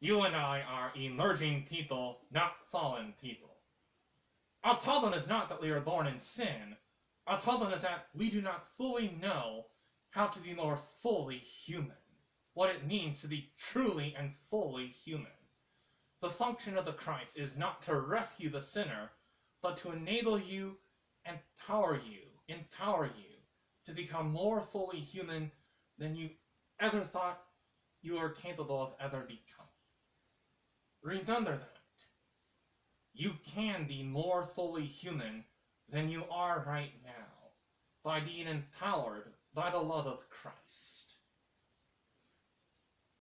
You and I are emerging people, not fallen people. Our problem is not that we are born in sin. Our problem is that we do not fully know how to be more fully human. What it means to be truly and fully human. The function of the Christ is not to rescue the sinner, but to enable you, and empower you, empower you to become more fully human than you ever thought you were capable of ever becoming. Remember that. You can be more fully human than you are right now by being empowered by the love of Christ.